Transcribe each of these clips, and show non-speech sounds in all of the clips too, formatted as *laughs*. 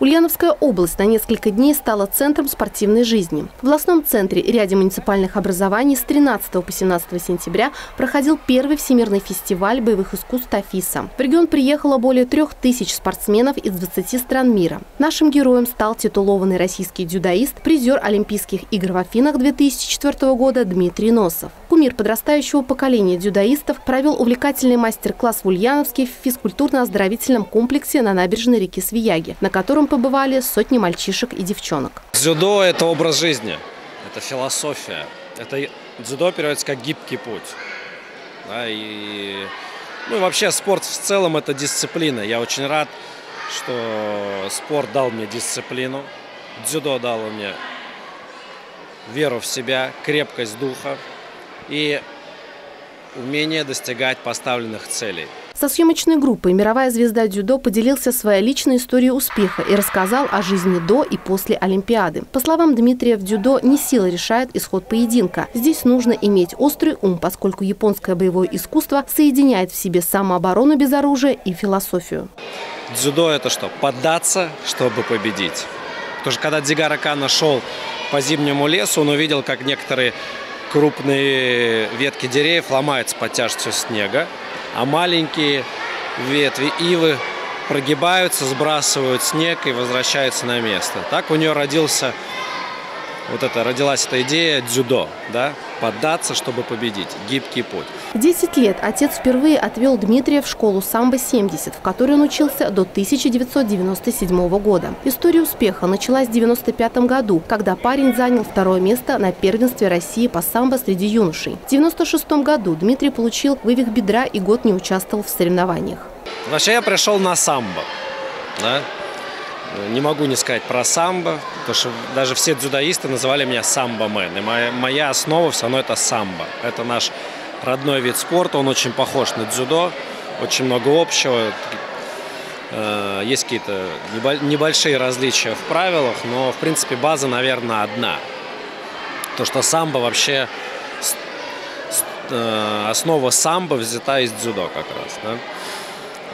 Ульяновская область на несколько дней стала центром спортивной жизни. В областном центре и ряде муниципальных образований с 13 по 17 сентября проходил первый всемирный фестиваль боевых искусств Афиса. В регион приехало более трех тысяч спортсменов из 20 стран мира. Нашим героем стал титулованный российский дзюдоист, призер Олимпийских игр в Афинах 2004 года Дмитрий Носов. Кумир подрастающего поколения дзюдоистов провел увлекательный мастер-класс в Ульяновске в физкультурно-оздоровительном комплексе на набережной реки Свияги, на котором побывали сотни мальчишек и девчонок. Дзюдо – это образ жизни, это философия. Это дзюдо переводится как гибкий путь. Да, и, ну и вообще спорт в целом – это дисциплина. Я очень рад, что спорт дал мне дисциплину, дзюдо дало мне веру в себя, крепкость духа и умение достигать поставленных целей. Со съемочной группой мировая звезда дзюдо поделился своей личной историей успеха и рассказал о жизни до и после Олимпиады. По словам Дмитрия, в дзюдо не сила решает исход поединка. Здесь нужно иметь острый ум, поскольку японское боевое искусство соединяет в себе самооборону без оружия и философию. Дзюдо – это что? Поддаться, чтобы победить. Потому что когда Дзигара Кана шел по зимнему лесу, он увидел, как некоторые крупные ветки деревьев ломаются под тяжестью снега, а маленькие ветви ивы прогибаются, сбрасывают снег и возвращаются на место. Так у нее родился вот это, родилась эта идея дзюдо, да, поддаться, чтобы победить, гибкий путь. В 10 лет отец впервые отвел Дмитрия в школу самбо-70, в которой он учился до 1997 года. История успеха началась в 1995 году, когда парень занял второе место на первенстве России по самбо среди юношей. В 1996 году Дмитрий получил вывих бедра и год не участвовал в соревнованиях. Вообще я пришел на самбо. Да? Не могу не сказать про самбо, потому что даже все дзюдоисты называли меня самбомен. И моя, моя основа все равно это самбо. Это наш родной вид спорта, он очень похож на дзюдо, очень много общего. Э, есть какие-то небольшие различия в правилах, но в принципе база, наверное, одна. То, что самбо вообще э, основа самбо взята из дзюдо как раз. Да?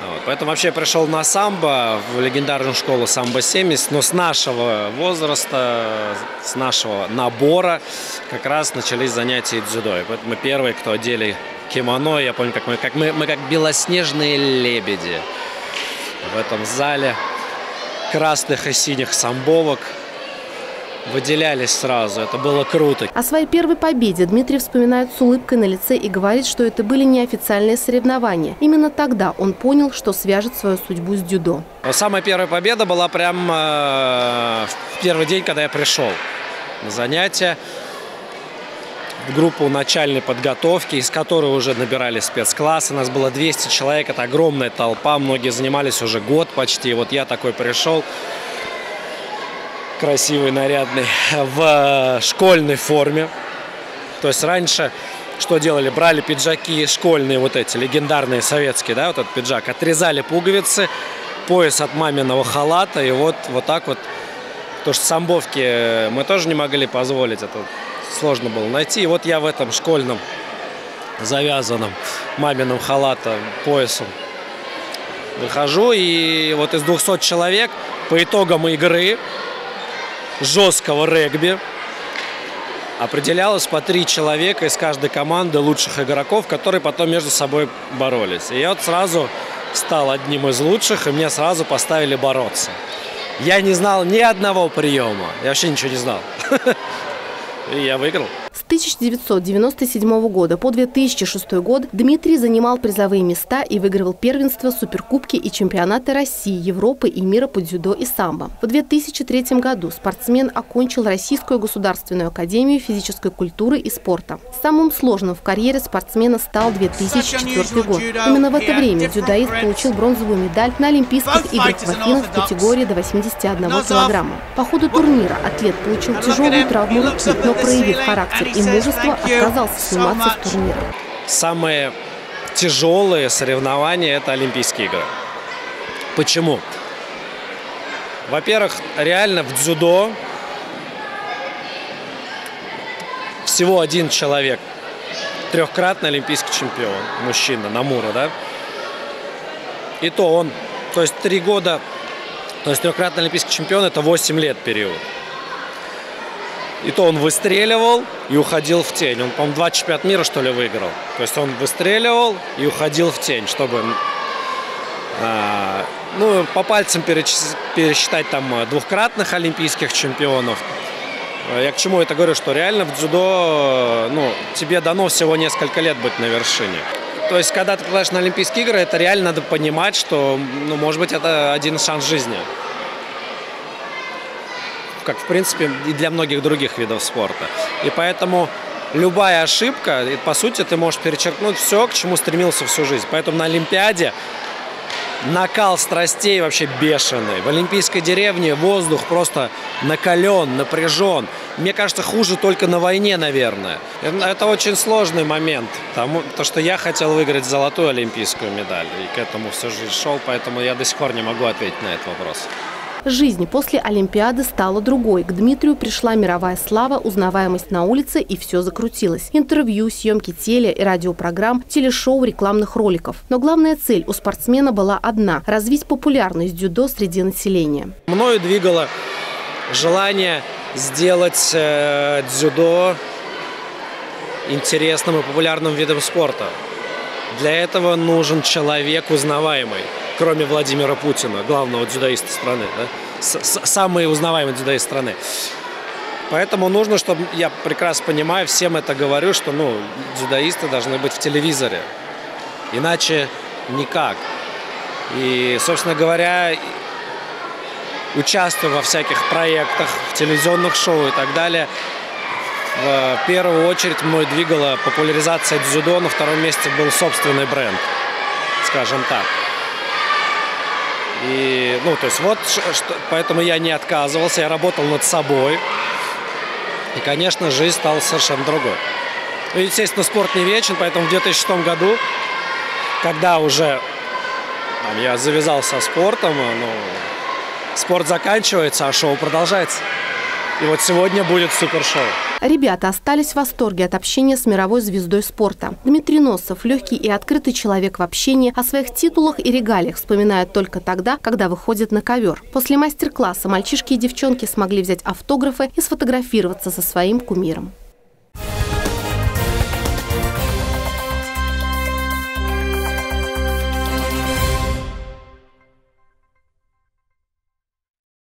Вот. Поэтому вообще пришел на самбо, в легендарную школу самбо-70, но с нашего возраста, с нашего набора как раз начались занятия дзюдо. И поэтому мы первые, кто одели кимоно, я помню, как мы, как мы, мы как белоснежные лебеди в этом зале красных и синих самбовок – выделялись сразу. Это было круто. О своей первой победе Дмитрий вспоминает с улыбкой на лице и говорит, что это были неофициальные соревнования. Именно тогда он понял, что свяжет свою судьбу с дзюдо. Самая первая победа была прямо э, в первый день, когда я пришел на занятия в группу начальной подготовки, из которой уже набирали спецклассы. У нас было 200 человек, это огромная толпа, многие занимались уже год почти. Вот я такой пришел, красивый, нарядный, в школьной форме. То есть раньше что делали? Брали пиджаки школьные, вот эти, легендарные советские, да, вот этот пиджак, отрезали пуговицы, пояс от маминого халата, и вот, вот так вот. Потому что самбовки мы тоже не могли позволить, это сложно было найти. И вот я в этом школьном завязанном мамином халата поясом выхожу, и вот из 200 человек по итогам игры жесткого регби определялось по три человека из каждой команды лучших игроков, которые потом между собой боролись. И я вот сразу стал одним из лучших, и мне сразу поставили бороться. Я не знал ни одного приема. Я вообще ничего не знал. *laughs* И я выиграл. С 1997 года по 2006 год Дмитрий занимал призовые места и выигрывал первенство, суперкубки и чемпионаты России, Европы и мира по дзюдо и самбо. В 2003 году спортсмен окончил Российскую государственную академию физической культуры и спорта. Самым сложным в карьере спортсмена стал 2004 год. Именно в это время дзюдоист получил бронзовую медаль на Олимпийских играх в Афинах в категории до 81 килограмма. По ходу турнира атлет получил тяжелую травму руки, но проявив характер и мужество, отказался сниматься с турнира. Самые тяжелые соревнования – это Олимпийские игры. Почему? Во-первых, реально в дзюдо всего один человек, трехкратный олимпийский чемпион, мужчина, Намура, да? И то он, то есть три года То есть трехкратный олимпийский чемпион – это 8 лет период. И то он выстреливал и уходил в тень. Он, по-моему, два чемпионата мира, что ли, выиграл. То есть он выстреливал и уходил в тень, чтобы а, ну, по пальцам пересчитать там двухкратных олимпийских чемпионов. Я к чему это говорю, что реально в дзюдо, ну, тебе дано всего несколько лет быть на вершине. То есть, когда ты попадаешь на Олимпийские игры, это реально надо понимать, что, ну, может быть, это один шанс жизни. Как, в принципе, и для многих других видов спорта. И поэтому любая ошибка, по сути, ты можешь перечеркнуть все, к чему стремился всю жизнь. Поэтому на Олимпиаде накал страстей вообще бешеный. В Олимпийской деревне воздух просто накален, напряжен. Мне кажется, хуже только на войне, наверное. Это очень сложный момент, потому то, что я хотел выиграть золотую олимпийскую медаль. И к этому всю жизнь шел, поэтому я до сих пор не могу ответить на этот вопрос. Жизнь после Олимпиады стала другой. К Дмитрию пришла мировая слава, узнаваемость на улице, и все закрутилось. Интервью, съемки теле- и радиопрограмм, телешоу, рекламных роликов. Но главная цель у спортсмена была одна – развить популярность дзюдо среди населения. Мною двигало желание сделать э, дзюдо интересным и популярным видом спорта. Для этого нужен человек узнаваемый кроме Владимира Путина, главного дзюдоиста страны, да? самый узнаваемый дзюдоист страны. Поэтому нужно, чтобы, я прекрасно понимаю, всем это говорю, что ну, дзюдоисты должны быть в телевизоре. Иначе никак. И, собственно говоря, участвую во всяких проектах, в телевизионных шоу и так далее. В первую очередь мной двигала популяризация дзюдо, на втором месте был собственный бренд, скажем так. И, ну, то есть вот, что, поэтому я не отказывался, я работал над собой. И, конечно, жизнь стала совершенно другой. Ну, естественно, спорт не вечен, поэтому в 2006 году, когда уже там, я завязал со спортом, ну, спорт заканчивается, а шоу продолжается. И вот сегодня будет супершоу. Ребята остались в восторге от общения с мировой звездой спорта. Дмитрий Носов – легкий и открытый человек в общении, о своих титулах и регалиях вспоминает только тогда, когда выходит на ковер. После мастер-класса мальчишки и девчонки смогли взять автографы и сфотографироваться со своим кумиром.